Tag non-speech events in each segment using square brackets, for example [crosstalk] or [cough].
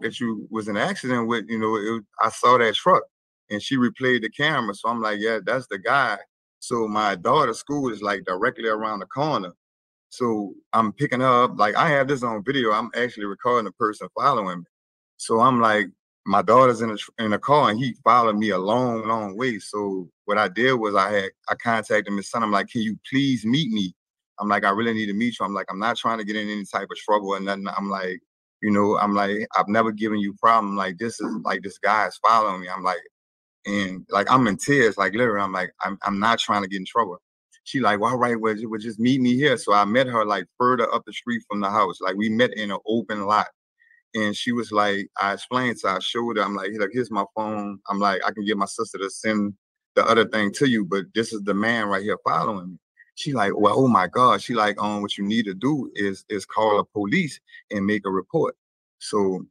that you was an accident with, you know, it, I saw that truck and she replayed the camera. So I'm like, yeah, that's the guy. So my daughter's school is like directly around the corner. So I'm picking up. Like I have this on video. I'm actually recording the person following me. So I'm like, my daughter's in a in a car and he followed me a long, long way. So what I did was I had I contacted his son. I'm like, can you please meet me? I'm like, I really need to meet you. I'm like, I'm not trying to get in any type of trouble or nothing. I'm like, you know, I'm like, I've never given you problem. Like this is like this guy is following me. I'm like, and like I'm in tears, like literally, I'm like, I'm I'm not trying to get in trouble. She like, well, all right, well, well, just meet me here. So I met her like further up the street from the house. Like we met in an open lot. And she was like, I explained to her, I showed her, I'm like, look, here's my phone. I'm like, I can get my sister to send the other thing to you, but this is the man right here following me. She like, well, oh my God. She like, um, what you need to do is is call the police and make a report. So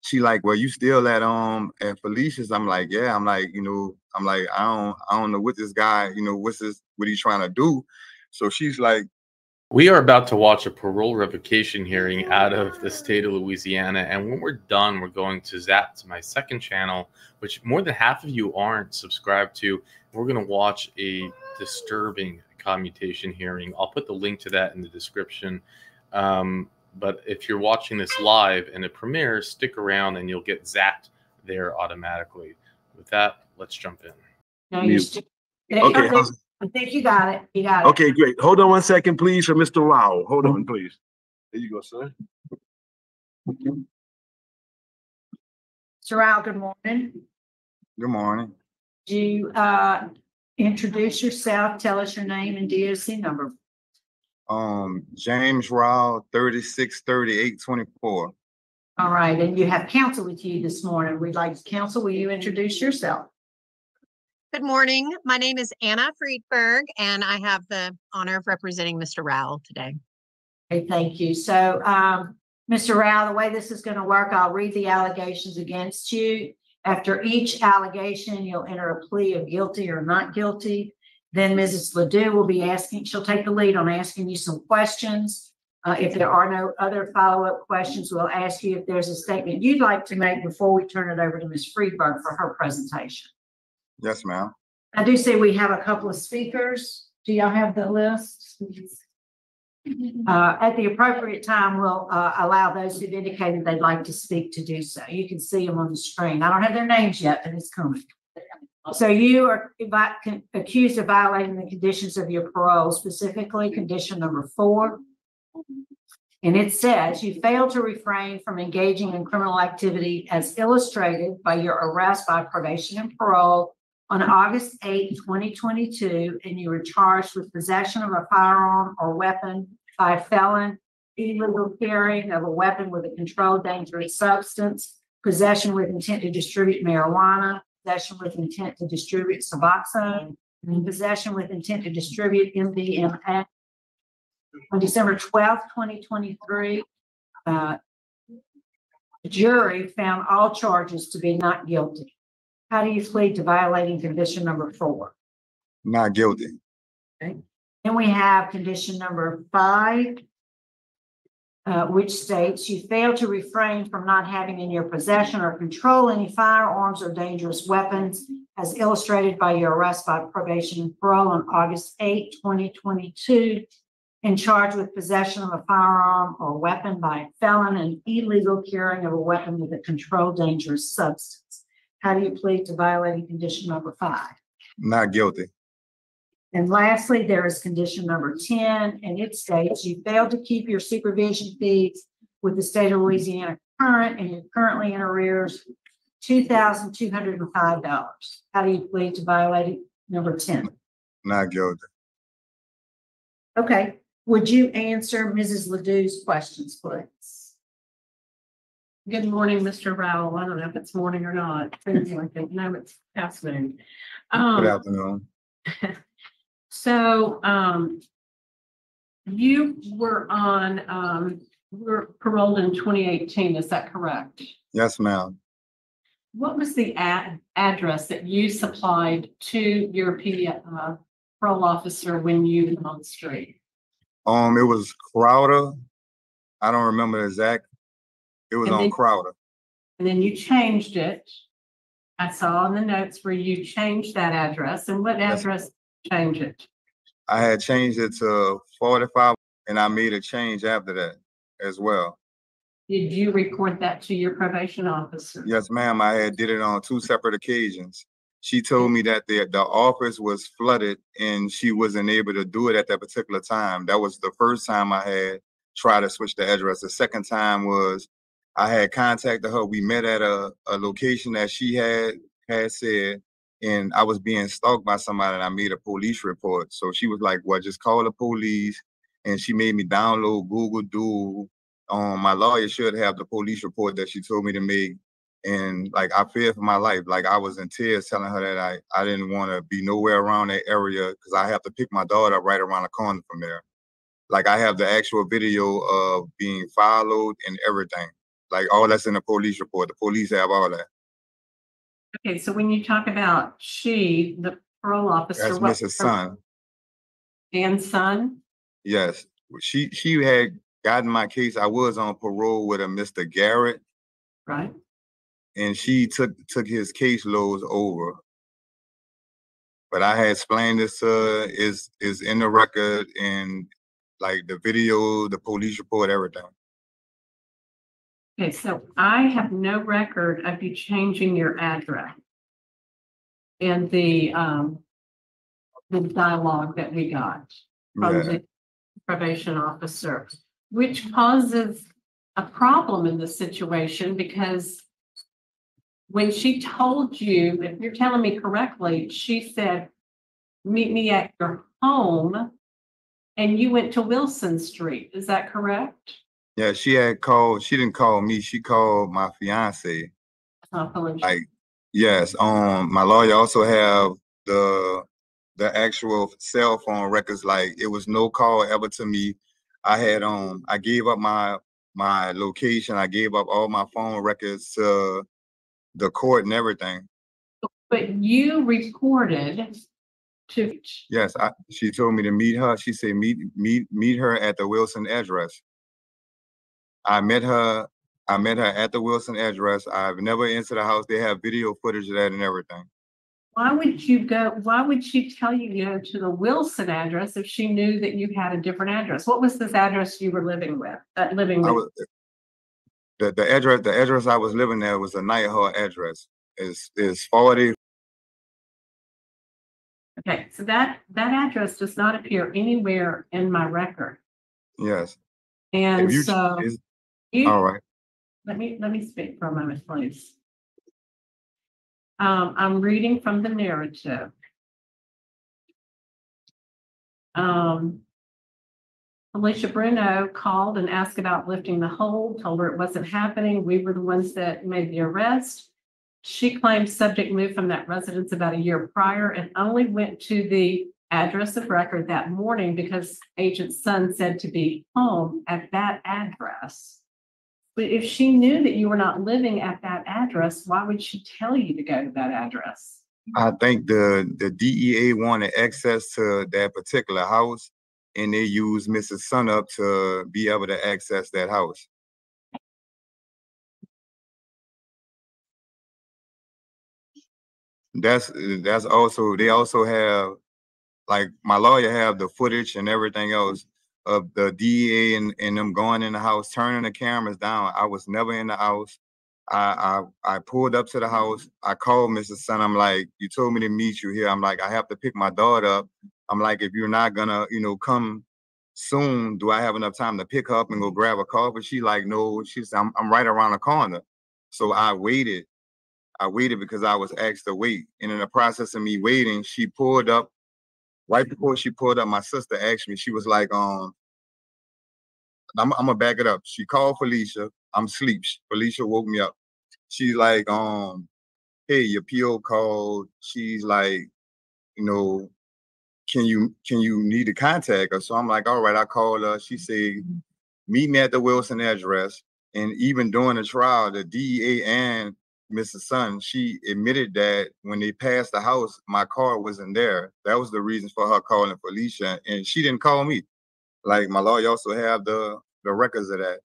she like, well, you still at um at Felicia's? I'm like, yeah. I'm like, you know, I'm like, I don't, I don't know what this guy, you know, what's this, what he's trying to do. So she's like, we are about to watch a parole revocation hearing out of the state of Louisiana. And when we're done, we're going to zap to my second channel, which more than half of you aren't subscribed to. We're going to watch a disturbing commutation hearing. I'll put the link to that in the description. Um, but if you're watching this live and it premieres, stick around and you'll get zapped there automatically. With that, let's jump in. No, you still, okay, I think you got it. You got it. Okay, great. Hold on one second, please, for Mr. Rao. Hold on, please. There you go, sir. Mr. Rao, good morning. Good morning. Do you uh, introduce yourself? Tell us your name and DOC number. Um, James Rao, 363824. All right, and you have counsel with you this morning. We'd like to counsel. Will you introduce yourself? Good morning. My name is Anna Friedberg, and I have the honor of representing Mr. Rowell today. Okay, thank you. So, um, Mr. Rao, the way this is going to work, I'll read the allegations against you. After each allegation, you'll enter a plea of guilty or not guilty. Then Mrs. Ledoux will be asking, she'll take the lead on asking you some questions. Uh, if there are no other follow-up questions, we'll ask you if there's a statement you'd like to make before we turn it over to Ms. Friedberg for her presentation. Yes, ma'am. I do see we have a couple of speakers. Do y'all have the list? Uh, at the appropriate time, we'll uh, allow those who've indicated they'd like to speak to do so. You can see them on the screen. I don't have their names yet, but it's coming. So you are accused of violating the conditions of your parole, specifically condition number four. And it says you failed to refrain from engaging in criminal activity as illustrated by your arrest by probation and parole on August 8, 2022, and you were charged with possession of a firearm or weapon by a felon, illegal carrying of a weapon with a controlled dangerous substance, possession with intent to distribute marijuana, possession with intent to distribute Suboxone, and possession with intent to distribute MDMA. On December 12th, 2023, uh, the jury found all charges to be not guilty. How do you plead to violating condition number four? Not guilty. Okay. Then we have condition number five, uh, which states you fail to refrain from not having in your possession or control any firearms or dangerous weapons as illustrated by your arrest by probation and parole on August 8, 2022, and charged with possession of a firearm or weapon by a felon and illegal carrying of a weapon with a controlled dangerous substance. How do you plead to violating condition number five? Not guilty. And lastly, there is condition number ten, and it states you failed to keep your supervision fees with the state of Louisiana current, and you're currently in arrears two thousand two hundred and five dollars. How do you plead to violating number ten? Not guilty. Okay, would you answer Mrs. Ledoux's questions, please? Good morning, Mr. Rowell. I don't know if it's morning or not. Seems like it. No, it's afternoon. Good Um, afternoon. [laughs] so, um, you were on, um, were paroled in twenty eighteen, is that correct? Yes, ma'am. What was the ad, address that you supplied to your P, uh, parole officer when you went on the street? Um, it was Crowder. I don't remember the exact. It was And on then- Crowder. and then you changed it. I saw in the notes where you changed that address, and what Yes. address change it? I had changed it to forty-five and I made a change after that as well. Did you report that to your probation officer? Yes, ma'am, I had did it on two separate occasions. She told me that the, the office was flooded and she wasn't able to do it at that particular time. That was the first time I had tried to switch the address. The second time was I had contacted her. We met at a, a location that she had had said, and I was being stalked by somebody and I made a police report. So she was like, Well, just call the police. And she made me download Google Duo. Um, my lawyer should have the police report that she told me to make and like I feared for my life. Like I was in tears telling her that I I didn't want to be nowhere around that area because I have to pick my daughter right around the corner from there. Like I have the actual video of being followed and everything. Like all that's in the police report. The police have all that. Okay, so when you talk about she, the parole officer, That's what? Mrs. Sun. And son? Yes, she she had gotten my case. I was on parole with a Mr. Garrett, Right? and she took took his caseloads over. But I had explained this to her, is is in the record and like the video, the police report, everything. Okay, so I have no record of you changing your address. In the, um, the dialogue that we got from Yeah, the probation officer, which causes a problem in this situation because when she told you, if you're telling me correctly, she said, meet me at your home, and you went to Wilson Street. Is that correct? Yeah. She had called. She didn't call me. She called my fiance. Felicia? Like, yes. Um, my lawyer also have the the actual cell phone records. Like, it was no call ever to me. I had um, I gave up my my location. I gave up all my phone records to the court and everything. But you recorded to, Yes, I, she told me to meet her. She said meet meet meet her at the Wilson address. I met her. I met her at the Wilson address. I've never entered the house. They have video footage of that and everything. why would you go, why would she tell you to go to the Wilson address if she knew that you had a different address? What was this address you were living with, uh, living with? was the the address the address I was living there was a night hall address. Is is forty? Okay, so that, that address does not appear anywhere in my record. Yes. And you so you, all right. let me, let me speak for a moment, please. Um, I'm reading from the narrative. Um, Felicia Bruno called and asked about lifting the hold, told her it wasn't happening. We were the ones that made the arrest. She claimed subject moved from that residence about a year prior and only went to the address of record that morning because Agent Sun said to be home at that address. But if she knew that you were not living at that address, why would she tell you to go to that address? I think the the DEA wanted access to that particular house, and they used Mrs. Sunup to be able to access that house. That's that's also they also have like my lawyer have the footage and everything else of the DEA and, and them going in the house, turning the cameras down. I was never in the house. I, I I pulled up to the house. Mm-hmm. I called Mrs. Sun. I'm like, you told me to meet you here. I'm like, I have to pick my daughter up. I'm like, if you're not gonna, you know, come soon, do I have enough time to pick her up and go mm-hmm. grab a coffee? She like, no. She's I'm I'm right around the corner. So I waited. I waited because I was asked to wait. And in the process of me waiting, she pulled up. Right before she pulled up, my sister asked me. She was like, um, I'm, I'm gonna back it up. She called Felicia. I'm asleep. Felicia woke me up. She's like, um, hey, your PO called. She's like, you know, can you can you need to contact her? So I'm like, all right, I called her. She said, meet me at the Wilson address. And even during the trial, the DEA and Mrs. Sun, she admitted that when they passed the house, my car wasn't there. That was the reason for her calling Felicia, and she didn't call me. Like my lawyer also have the the records of that.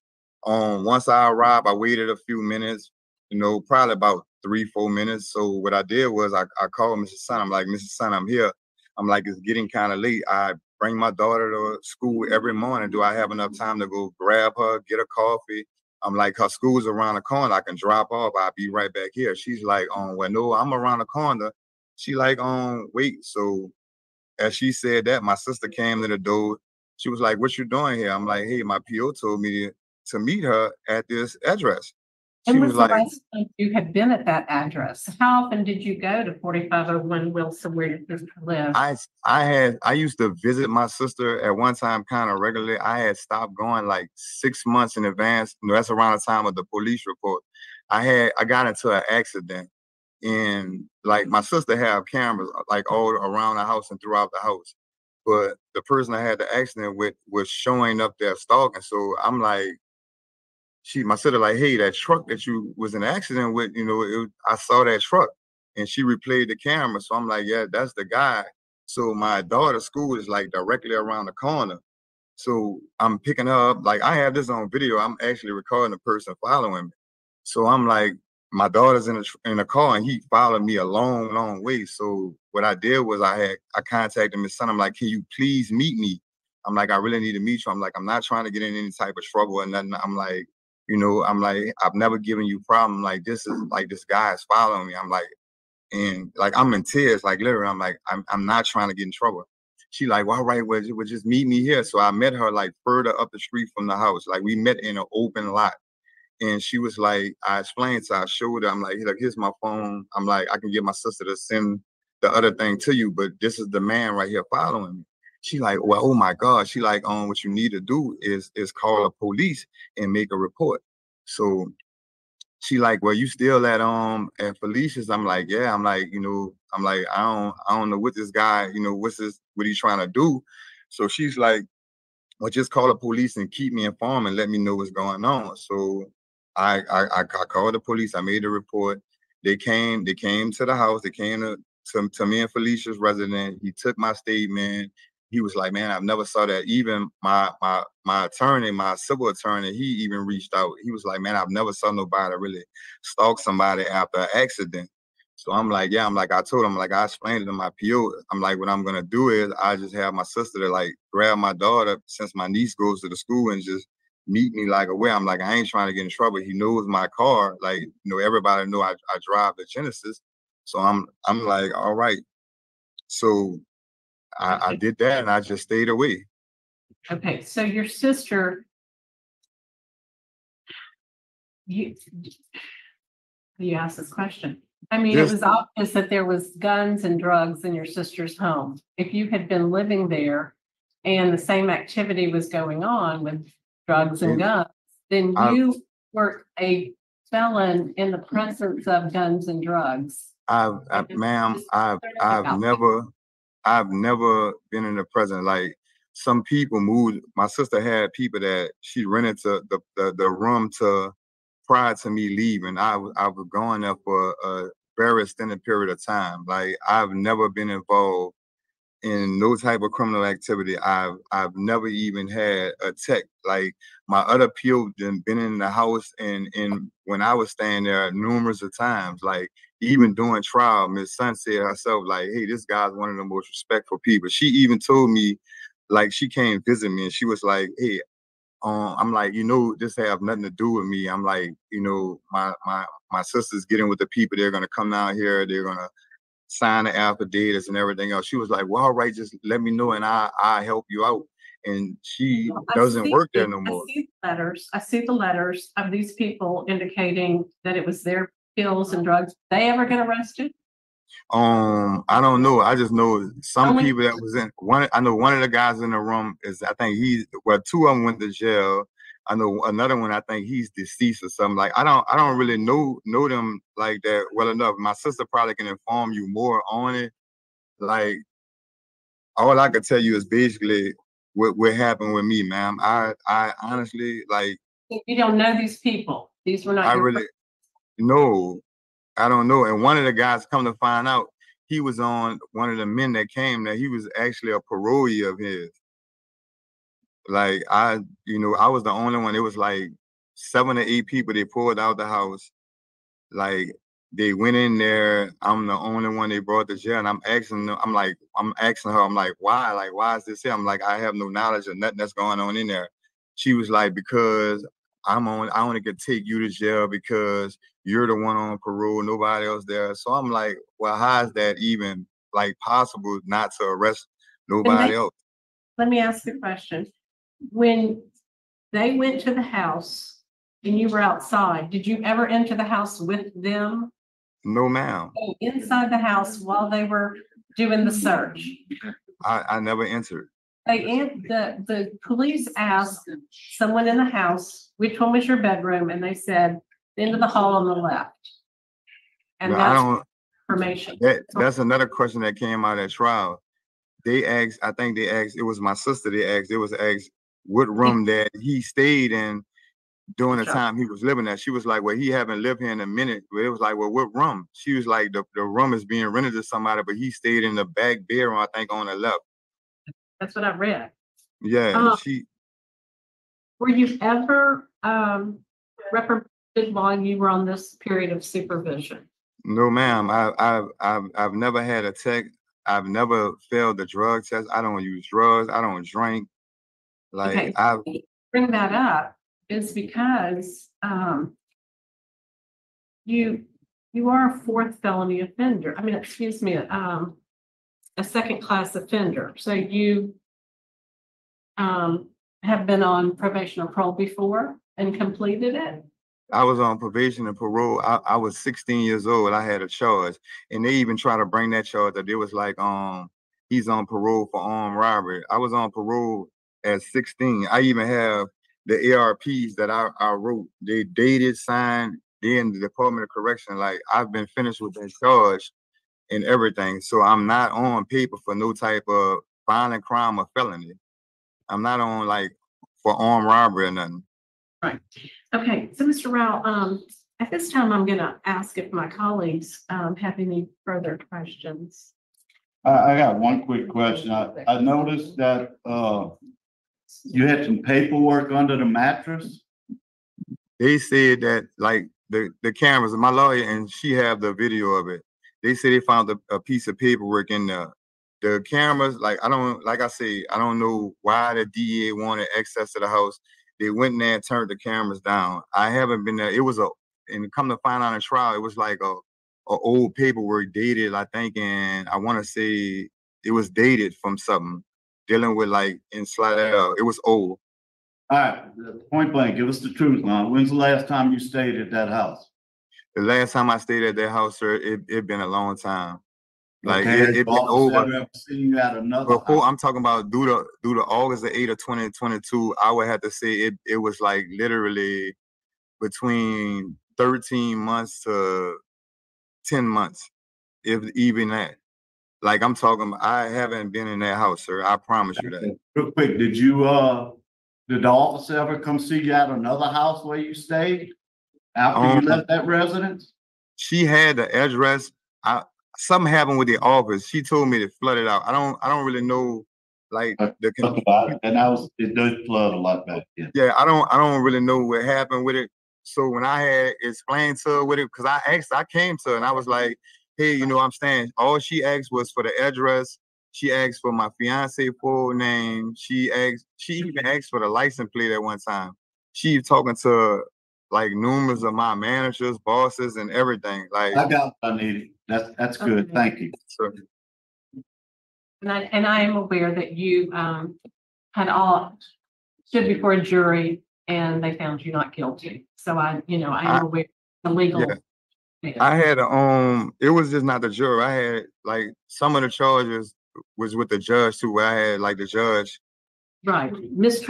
Um, once I arrived, I waited a few minutes. you know, probably about three, four minutes. So what I did was I, I called Mrs. Sun. I'm like, Mrs. Sun, I'm here. I'm like, it's getting kind of late. I bring my daughter to school every morning. Do I have enough time to go grab her, get her coffee? I'm like, her school's around the corner. I can drop off. I'll be right back here. She's like, um, well, no, I'm around the corner. She like, um, wait. So as she said that, my sister came to the door. She was like, what you doing here? I'm like, hey, my PO told me to meet her at this address. She And was the like, last time you had been at that address? How often did you go to forty-five oh one Wilson where your sister lived? I I had I used to visit my sister at one time kind of regularly. I had stopped going like six months in advance. You know, that's around the time of the police report. I had I got into an accident and like my sister have cameras uh, like all around the house and throughout the house. But the person I had the accident with was showing up there stalking. So I'm like, she my sister like, hey, that truck that you was in an accident with, you know, it, I saw that truck and she replayed the camera. So I'm like, yeah, that's the guy. So my daughter's school is like directly around the corner. So I'm picking up. Like I have this on video. I'm actually recording the person following me. So I'm like, my daughter's in a in a car and he followed me a long, long way. So what I did was I had I contacted his son. I'm like, can you please meet me? I'm like, I really need to meet you. I'm like, I'm not trying to get in any type of trouble and nothing. I'm like, you know, I'm like, I've never given you problem. Like this is like this guy is following me. I'm like, and like I'm in tears, like literally, I'm like, I'm I'm not trying to get in trouble. She like, well, all right, well, well, just meet me here. So I met her like further up the street from the house. Like we met in an open lot. And she was like, I explained to her, I showed her, I'm like, look, here's my phone. I'm like, I can get my sister to send the other thing to you, but this is the man right here following me. She like, well, oh my God. She like, um, what you need to do is is call the police and make a report. So she like, well, you still at um at Felicia's? I'm like, yeah. I'm like, you know, I'm like, I don't, I don't know what this guy, you know, what's this, what he's trying to do. So she's like, well, just call the police and keep me informed and let me know what's going on. So I I I, called the police. I made a report. They came. They came to the house. They came to to, to me and Felicia's resident. He took my statement. He was like, "Man, I've never saw that." Even my my my attorney, my civil attorney, he even reached out. He was like, "Man, I've never saw nobody really stalk somebody after an accident." So I'm like, yeah, I'm like, I told him, like, I explained it in my PO. I'm like, what I'm gonna do is I just have my sister to like grab my daughter since my niece goes to the school and just meet me like away. I'm like, I ain't trying to get in trouble. He knows my car. Like, you know, everybody know I, I drive the Genesis. So I'm I'm like, all right. So I, I did that and I just stayed away. Okay, so your sister. You. You asked this question. I mean, it was obvious that there was guns and drugs in your sister's home. If you had been living there and the same activity was going on with drugs and guns, then I- you were a felon in the presence of guns and drugs. I've, I, ma'am, I've, I've never, I've never been in the present. Like some people moved. My sister had people that she rented to the the, the room to prior to me leaving. I was I was going there for a very extended period of time. Like I've never been involved in no type of criminal activity. I've I've never even had a tech. Like my other people been in the house and and when I was staying there numerous of times, like even during trial, Miss Sun said herself, like, hey, this guy's one of the most respectful people. She even told me, like, she came visit me and she was like, hey, um, I'm like, you know, this have nothing to do with me. I'm like, you know, my my my sister's getting with the people. They're gonna come down here. They're gonna sign the affidavits and everything else. She was like, well, all right, just let me know and I I help you out. And she Well, doesn't see work there the- no I more. see the letters, I see the letters of these people indicating that it was their pills and drugs. They ever get arrested? Um, I don't know. I just know some Only- people that was in one. I know one of the guys in the room is. I think he. Well, two of them went to jail. I know another one. I think he's deceased or something. Like I don't. I don't really know know them like that well enough. My sister probably can inform you more on it. Like all I could tell you is basically what what happened with me, ma'am. I I honestly like You don't know these people. These were not. I really no, I don't know. And one of the guys come to find out he was on one of the men that came that he was actually a parolee of his. Like I, you know, I was the only one. It was like seven or eight people they pulled out the house. like they went in there. I'm the only one they brought to jail, and I'm asking them. I'm like, I'm asking her. I'm like, why? Like, why is this here? I'm like, I have no knowledge of nothing that's going on in there. She was like, because I'm on. I only could take you to jail because you're the one on parole. Nobody else there. So I'm like, well, how is that even like possible not to arrest nobody else? Let me ask the question. When they went to the house and you were outside, did you ever enter the house with them? No, ma'am. Inside the house while they were doing the search? I, I never entered. They, an- the, the police asked someone in the house, which one was your bedroom? And they said, the end of the hall on the left. And I that's don't. information. That that's another question that came out at trial. They asked, I think they asked, it was my sister, they asked, it was asked what room that he stayed in during the Sure. time he was living there. She was like, Well, he haven't lived here in a minute. But it was like, Well, what room? She was like, The, the room is being rented to somebody, but he stayed in the back bedroom, I think on the left. That's what I read. Yeah, Uh, she Were you ever, um, reprimanded while you were on this period of supervision? no ma'am. I I've I've I've never had a tech. I've never failed the drug test. I don't use drugs. I don't drink. Like Okay. I've Bring that up is because, um, you, you are a fourth felony offender. I mean, excuse me, um, a second class offender. So you, um, have been on probation or parole before and completed it? I was on probation and parole. I, I was 16 years old. I had a charge, and they even tried to bring that charge up. It was like, um, he's on parole for armed robbery. I was on parole at 16. I even have the ARPs that I, I wrote. They dated, signed. They in the Department of Correction. Like I've been finished with that charge and everything. So I'm not on paper for no type of violent crime or felony. I'm not on like for armed robbery or nothing. Right. Okay, so Mr. Rao, um, at this time, I'm gonna ask if my colleagues, um, have any further questions. I, I got one quick question. I, I noticed that, uh, you had some paperwork under the mattress. they said that like the the cameras my lawyer and she have the video of it they said they found a, a piece of paperwork in the the cameras like i don't like i say i don't know why the da wanted access to the house they went in there and turned the cameras down i haven't been there it was a and come to find out in trial it was like a, a old paperwork dated i think and i want to say it was dated from something dealing with like in Slidell. Uh, it was old All right, point blank, give us the truth, Lon. When's the last time you stayed at that house? The last time I stayed at that house, sir, it it been a long time. Like Okay, it, it been over. Seen you at another Before? I'm talking about due to due to August the 8th of 2022, I would have to say it it was like literally between 13 months to 10 months, if even that. Like I'm talking, I haven't been in that house, sir. I promise you that. Real quick, did you, uh, did the officer ever come see you at another house where you stayed? After Um, you left that residence? She had the address. I something happened with the office. She told me to flood it out. I don't I don't really know like Uh, the about it, and that was, it does flood a lot back then. yeah, I don't I don't really know what happened with it. So when I had explained to her with it, because I asked, I came to her and I was like, hey, you know, I'm staying. All she asked was for the address. She asked for my fiance full name. She asked, she even asked for the license plate at one time. She talking to like numerous of my managers, bosses, and everything. Like I got what I needed. That's, that's good. Thank you. so, And I, and I am aware that you, um, had all, stood before a jury and they found you not guilty. So I, you know, I I- am aware of the legal. Yeah. I had a, um, it was just not the jury. I had like some of the charges was with the judge too. Where I had like the judge. Right, Ms.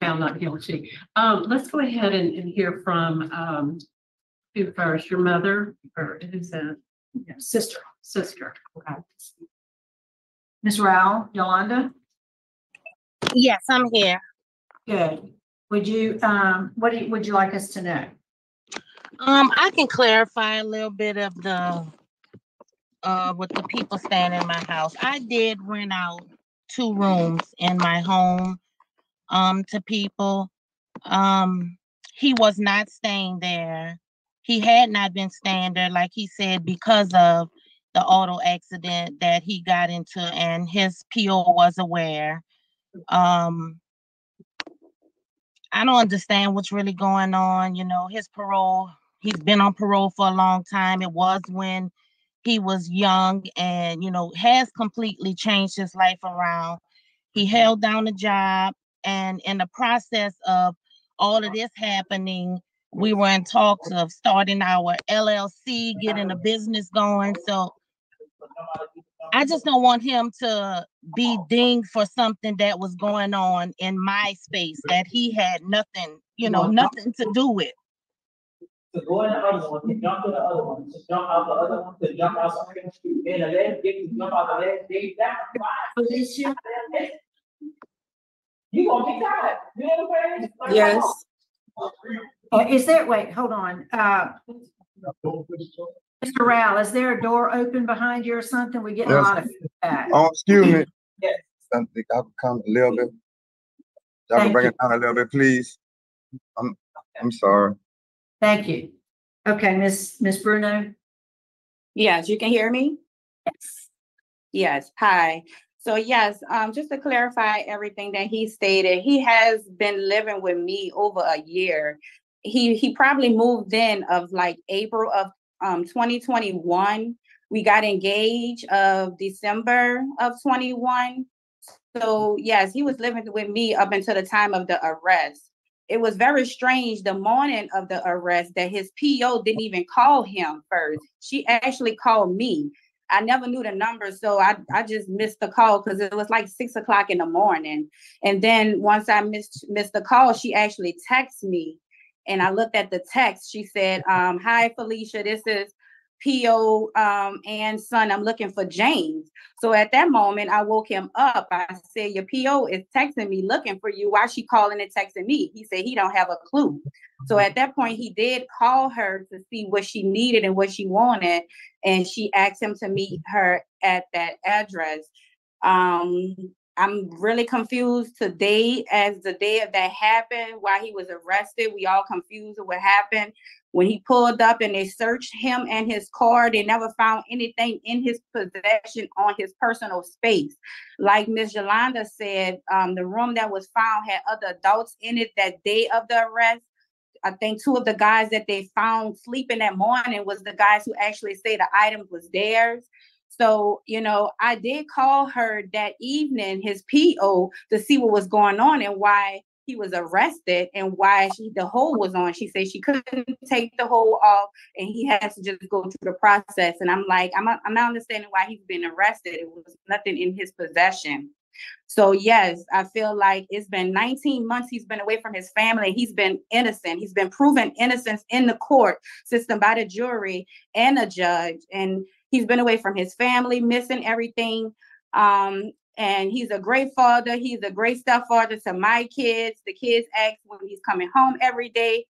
the Trauber trial. found not guilty. Um, let's go ahead and, and hear from, um, who first, your mother or who's that? Sister, Sister. Okay. Ms. Rowell, Yolanda, Yes, I'm here. good. Would you, um, what do you, would you like us to know? Um, I can clarify a little bit of the uh with the people staying in my house. I did rent out two rooms in my home um to people. Um he was not staying there. he had not been staying there, like he said, because of the auto accident that he got into and his PO was aware. Um, I don't understand what's really going on. You know, his parole, he's been on parole for a long time. It was when he was young and, you know, has completely changed his life around. He held down a job and in the process of all of this happening, we were in talks of starting our LLC, getting a business going. So I just don't want him to be dinged for something that was going on in my space that he had nothing, you know, nothing to do with. to go in the other one, to jump to the other one, to jump out the other one, to jump out the street, and the last gate, to jump out the last gate, that's fine. Felicia? You gonna be tired, you know what I'm saying? Like, Yes. Uh, Is there, wait, hold on, uh, Mr. Rowell, is there a door open behind you or something? We get a lot of feedback. Oh, excuse me. Yes. I think I can come a little bit. Y'all can bring you. it down a little bit, please. I'm, I'm sorry. Thank you. Okay, Miss Miss Bruno? Yes, you can hear me? Yes. Yes, hi. So yes, um, just to clarify everything that he stated, he has been living with me over a year. He he probably moved in of like April of um 2021. We got engaged of December of 21. So yes, he was living with me up until the time of the arrest. It was very strange the morning of the arrest that his PO didn't even call him first. She actually called me. I never knew the number, so I, I just missed the call because it was like six o'clock in the morning. And then once I missed missed the call, she actually texted me, and I looked at the text. She said, um, "Hi Felicia, this is PO um, and son. I'm looking for James." So at that moment, I woke him up. I said, "Your PO is texting me, looking for you. Why she calling and texting me?" He said he don't have a clue. So at that point, he did call her to see what she needed and what she wanted, and she asked him to meet her at that address. Um, I'm really confused today as the day of that happened, why he was arrested. We all confused what happened. When he pulled up and they searched him and his car, they never found anything in his possession on his personal space. Like Miss Yolanda said, um, the room that was found had other adults in it that day of the arrest. I think two of the guys that they found sleeping that morning was the guys who actually say the item was theirs. So, you know, I did call her that evening, his PO, to see what was going on and why he was arrested and why she, the hold was on. She said she couldn't take the hold off and he has to just go through the process. And I'm like, I'm not, I'm not understanding why he's been arrested. It was nothing in his possession. So yes, I feel like it's been 19 months he's been away from his family. He's been innocent. He's been proven innocence in the court system by the jury and a judge. And he's been away from his family, missing everything. Um, and he's a great father. He's a great stepfather to my kids. The kids ask when he's coming home every day.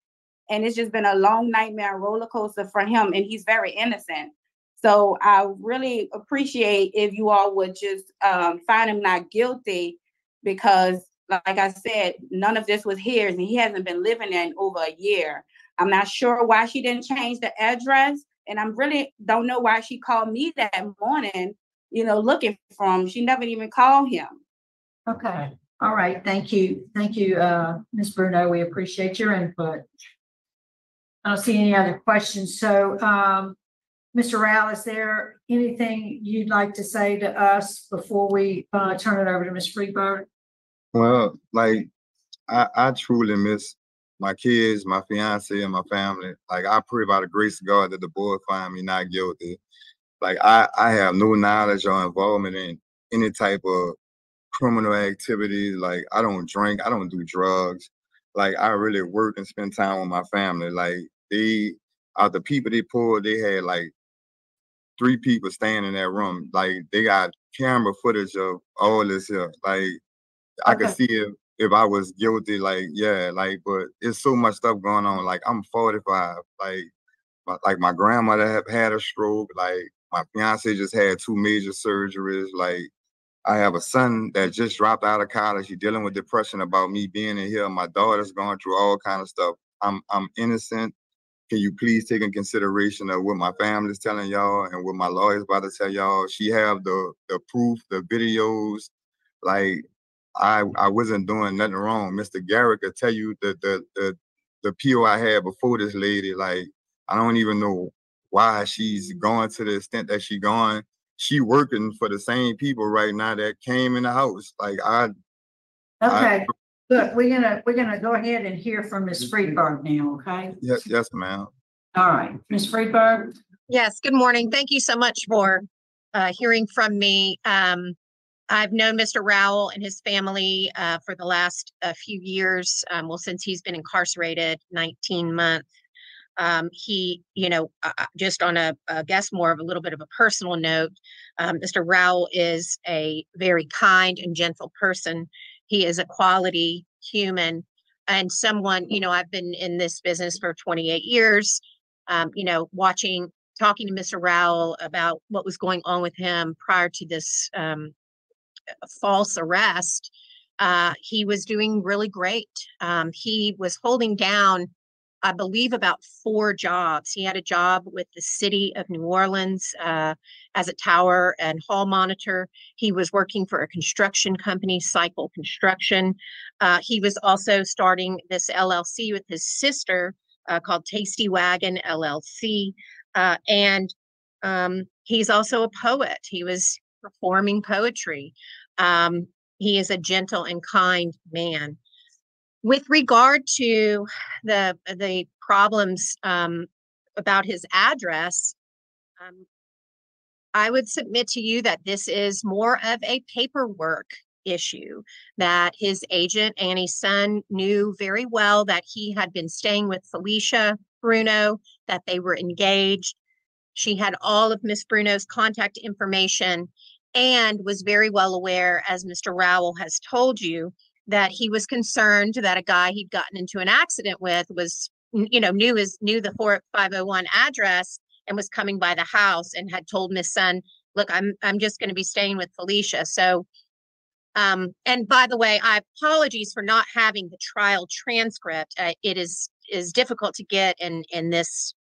And it's just been a long nightmare roller coaster for him. And he's very innocent. So I really appreciate if you all would just um, find him not guilty because, like I said, none of this was his and he hasn't been living there in over a year. I'm not sure why she didn't change the address. And I'm really don't know why she called me that morning, you know, looking for him. She never even called him. Okay, all right, thank you, thank you, uh, Ms. Bruno, we appreciate your input. I don't see any other questions, so, um, Mr. Rowell, is there anything you'd like to say to us before we, uh, turn it over to Ms. Friedberg? Well, like, I, I truly miss my kids, my fiance, and my family. Like, I pray by the grace of God that the board find me not guilty. Like, I, I have no knowledge or involvement in any type of criminal activities. Like, I don't drink, I don't do drugs. Like, I really work and spend time with my family. Like, they, out the people they pulled, they had like three people staying in that room. Like, they got camera footage of all this here. Like, I could see if if I was guilty, like yeah, like but it's so much stuff going on. Like I'm 45, like my, like my grandmother have had a stroke. Like my fiance just had two major surgeries. Like I have a son that just dropped out of college. He's dealing with depression about me being in here. My daughter's going through all kind of stuff. I'm I'm innocent. can you please take in consideration of what my family's telling y'all and what my lawyer's about to tell y'all? She have the the proof, the videos. Like I I wasn't doing nothing wrong. Mr. Garrett could tell you the the the the PO I had before this lady. Like I don't even know why she's going to the extent that she going. She working for the same people right now that came in the house. Like I Okay, look, we're gonna, we're gonna go ahead and hear from Ms. Friedberg now, okay? yes yes ma'am. All right, Ms. Friedberg? Yes, good morning. Thank you so much for uh, hearing from me. Um, I've known Mr. Rowell and his family uh, for the last uh, few years, um, well, since he's been incarcerated 19 months. Um, he, you know, uh, uh, just on a, guess more of a little bit of a personal note, um, Mr. Rowell is a very kind and gentle person. He is a quality human and someone, you know, I've been in this business for 28 years. Um, you know, watching, talking to Mr. Rowell about what was going on with him prior to this um, false arrest, uh, he was doing really great. Um, he was holding down, I believe, about four jobs. He had a job with the city of New Orleans uh, as a tower and hall monitor. He was working for a construction company, Cycle Construction. Uh, he was also starting this LLC with his sister uh, called Tasty Wagon LLC. Uh, and um, he's also a poet. He was performing poetry. Um, he is a gentle and kind man. With regard to the the problems um, about his address, um, I would submit to you that this is more of a paperwork issue that his agent Annie's son knew very well that he had been staying with Felicia Bruno, that they were engaged. She had all of Miss Bruno's contact information and was very well aware, as Mr. Rowell has told you, that he was concerned that a guy he'd gotten into an accident with was, you know, knew his knew the 4501 address and was coming by the house and had told Miss Son, look, I'm I'm just going to be staying with Felicia. So um, and by the way, I apologies for not having the trial transcript. Uh, it is is difficult to get in in this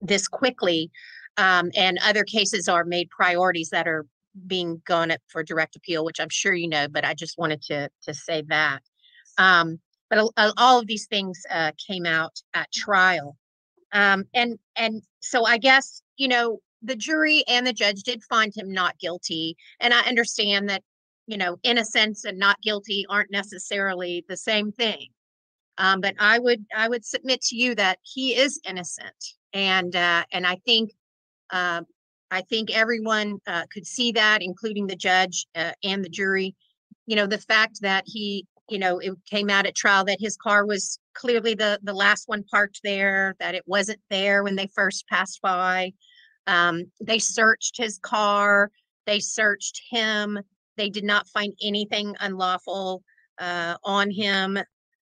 this quickly, um, and other cases are made priorities that are being gone up for direct appeal, which I'm sure you know. But I just wanted to to say that. Um, but all of these things uh, came out at trial, um, and and so I guess you know the jury and the judge did find him not guilty, and I understand that you know innocence and not guilty aren't necessarily the same thing. Um, but I would I would submit to you that he is innocent, and uh, and I think uh, I think everyone uh, could see that, including the judge uh, and the jury. You know, the fact that he, you know, it came out at trial that his car was clearly the the last one parked there, that it wasn't there when they first passed by. Um, they searched his car. They searched him. They did not find anything unlawful uh, on him.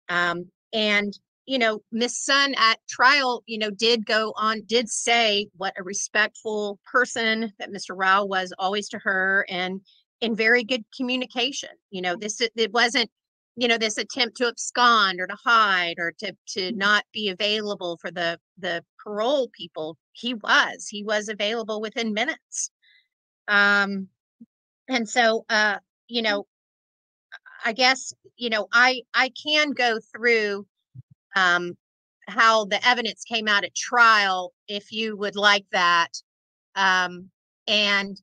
Um, and you know, Miss Sun at trial, you know, did go on, did say what a respectful person that Mr. Rao was always to her and in very good communication. You know, this it wasn't, you know, this attempt to abscond or to hide or to to not be available for the the parole people. He was, he was available within minutes. Um, and so uh, you know, I guess, you know, I I can go through um, how the evidence came out at trial, if you would like that. Um, and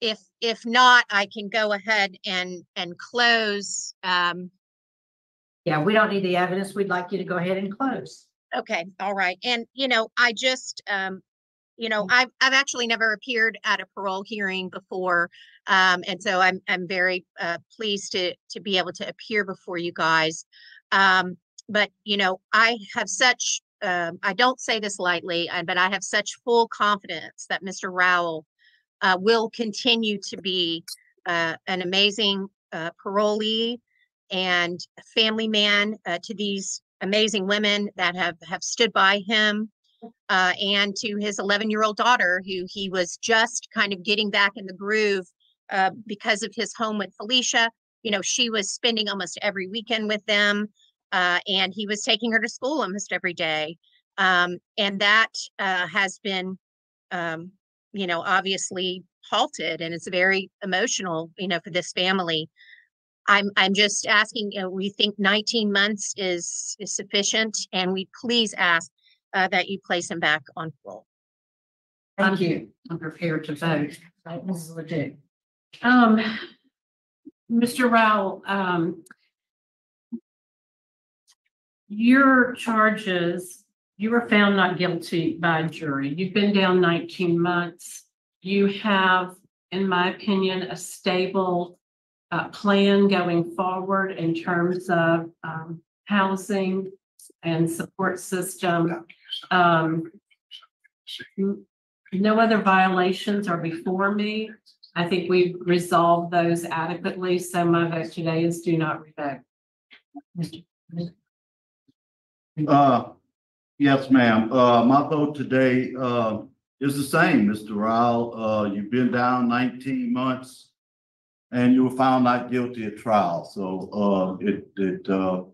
if if not, I can go ahead and and close. Um, Yeah, we don't need the evidence. We'd like you to go ahead and close. okay, all right. And you know, I just um, you know, I've I've actually never appeared at a parole hearing before. Um, and so I'm I'm very uh, pleased to to be able to appear before you guys. Um, but you know, I have such um, I don't say this lightly, uh, but I have such full confidence that Mr. Rowell uh, will continue to be uh, an amazing uh, parolee and family man uh, to these amazing women that have have stood by him uh, and to his 11 year old daughter who he was just kind of getting back in the groove because of his home with felicia you know she was spending almost every weekend with them uh, and he was taking her to school almost every day Um, and that uh, has been, um, you know, obviously halted and it's very emotional, you know, for this family. I'm, I'm just asking, you know, we think 19 months is, is sufficient and we please ask uh, that you place him back on parole. Thank you. I'm prepared to vote. Mrs. Ledoux. Um, Mr. Rowell, um, your charges, you were found not guilty by a jury. You've been down nineteen months. You have, in my opinion, a stable uh, plan going forward in terms of, um, housing and support system. Um, no other violations are before me. I think we've resolved those adequately, so my vote today is do not revoke. Uh, yes, ma'am. Uh, my vote today, uh, is the same, Mr. Rowell. Uh, you've been down nineteen months and you were found not guilty at trial. So, uh, it, it, uh,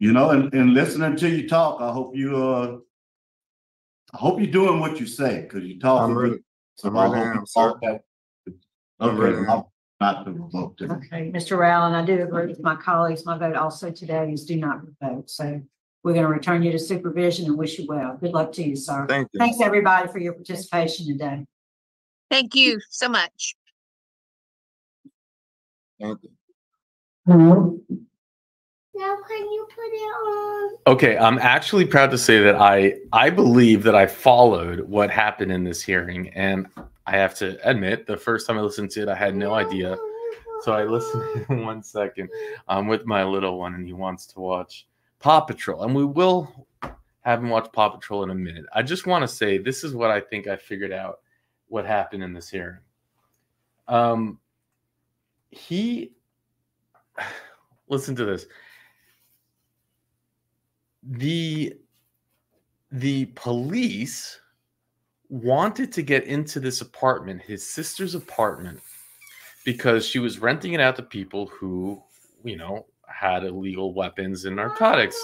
you know, and, and listening to you talk, I hope you, uh, I hope you're doing what you say, because you talk. I'm really- So I'm I really hope you am, sir. talk that. I'm Okay, really am. I'll not to vote today. Okay, Mr. Rowell, and I do agree with my colleagues. My vote also today is do not revoke. So we're going to return you to supervision and wish you well. Good luck to you, sir. Thank you. Thanks, everybody, for your participation today. Thank you so much. Thank you. Now can you put it on? Okay, I'm actually proud to say that I I believe that I followed what happened in this hearing, and I have to admit, the first time I listened to it, I had no idea. So I listened in [laughs] one second. I'm with my little one, and he wants to watch Paw Patrol, and we will have him watch Paw Patrol in a minute. I just want to say this is what I think I figured out what happened in this hearing. Um, he [sighs] listen to this the the police wanted to get into this apartment his sister's apartment because she was renting it out to people who you know had illegal weapons and narcotics.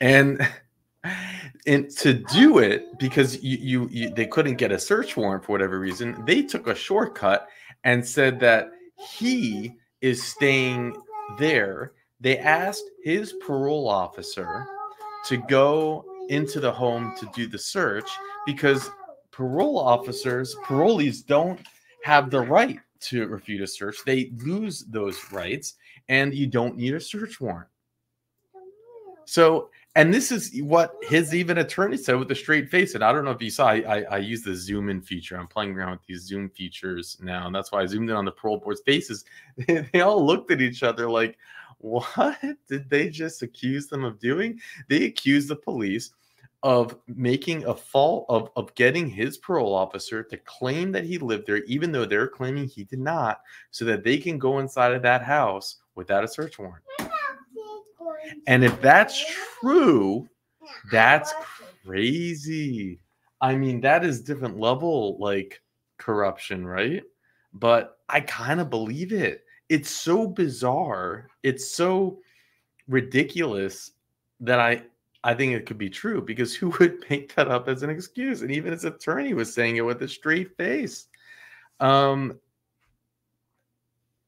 And [laughs] and to do it because you, you you they couldn't get a search warrant for whatever reason they took a shortcut and said that he is staying there. They asked his parole officer to go into the home to do the search because parole officers parolees don't have the right to refute a search they lose those rights and you don't need a search warrant so, and this is what his even attorney said with a straight face. And I don't know if you saw, I, I, I use the zoom in feature. I'm playing around with these zoom features now. And that's why I zoomed in on the parole board's faces. [laughs] They, they all looked at each other like, what did they just accuse them of doing? They accused the police of making a fault of, of getting his parole officer to claim that he lived there, even though they're claiming he did not, so that they can go inside of that house without a search warrant. And if that's true, that's crazy. I mean, that is different level like corruption, right? But I kind of believe it. It's so bizarre. It's so ridiculous that I I think it could be true because who would [laughs] make that up as an excuse? And even his attorney was saying it with a straight face. Um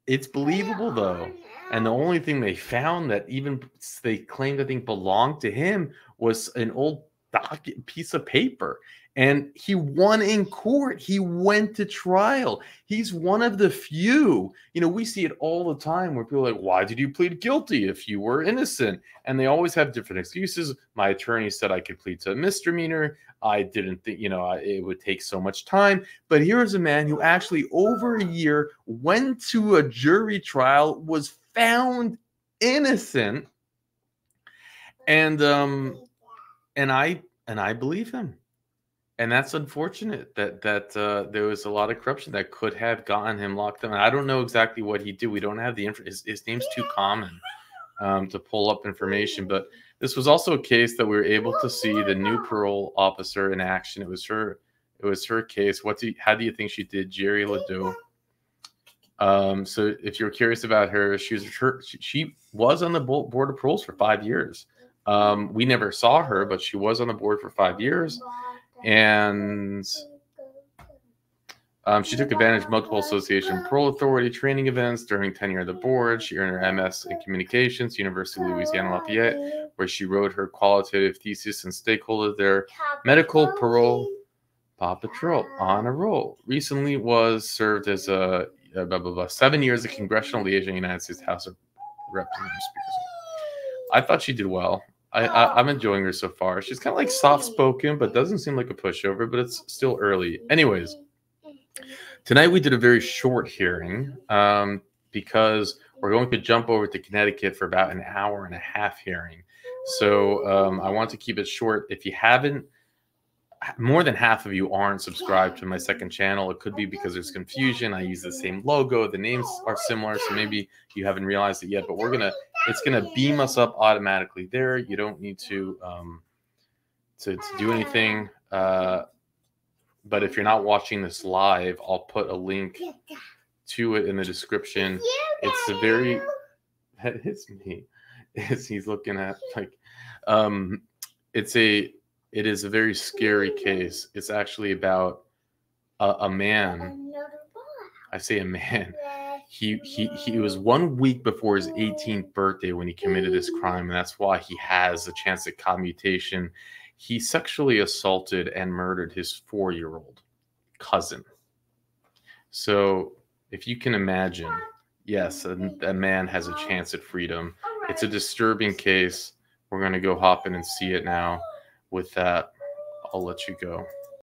it's believable though. And the only thing they found that even they claimed I think belonged to him was an old docu- piece of paper. And he won in court. He went to trial. He's one of the few. You know, we see it all the time where people are like, why did you plead guilty if you were innocent? And they always have different excuses. My attorney said I could plead to a misdemeanor. I didn't think, you know, I- it would take so much time. But here's a man who actually, over a year, went to a jury trial, was found innocent, and um, and I and I believe him, and that's unfortunate that that uh, there was a lot of corruption that could have gotten him locked up. And I don't know exactly what he did. We don't have the info. His, his name's too common um, to pull up information, but this was also a case that we were able to see the new parole officer in action. It was her. It was her case. What do you, how do you think she did, Jerry Ledoux? Um, so if you're curious about her, she was her, she- was on the bo- board of paroles for five years. Um, we never saw her, but she was on the board for five years, and um, she took advantage of multiple association parole authority training events during tenure of the board. She earned her MS in communications, University of Louisiana Lafayette, where she wrote her qualitative thesis and stakeholder there. Medical parole Paw Patrol on a roll. Recently was served as a, a blah, blah, blah, seven years a congressional liaison United States House of Representatives. I thought she did well. I, I, I'm enjoying her so far. She's kind of like soft spoken, but doesn't seem like a pushover, but it's still early. Anyways, tonight we did a very short hearing um, because we're going to jump over to Connecticut for about an hour and a half hearing. So um, I want to keep it short. If you haven't, more than half of you aren't subscribed to my second channel. It could be because there's confusion. I use the same logo, the names are similar, so maybe you haven't realized it yet. But we're gonna, it's gonna beam us up automatically there. You don't need to um, to, to do anything. Uh, but if you're not watching this live, I'll put a link to it in the description. It's a very [laughs] that hits me. As he's looking at like, um, it's a it is a very scary case. It's actually about a, a man. I say a man. He he he was one week before his 18th birthday when he committed this mm. crime, and that's why he has a chance at commutation. He sexually assaulted and murdered his four-year-old cousin. So if you can imagine, yes, a, a man has a chance at freedom. It's a disturbing case. We're gonna go hop in and see it now with that, I'll let you go.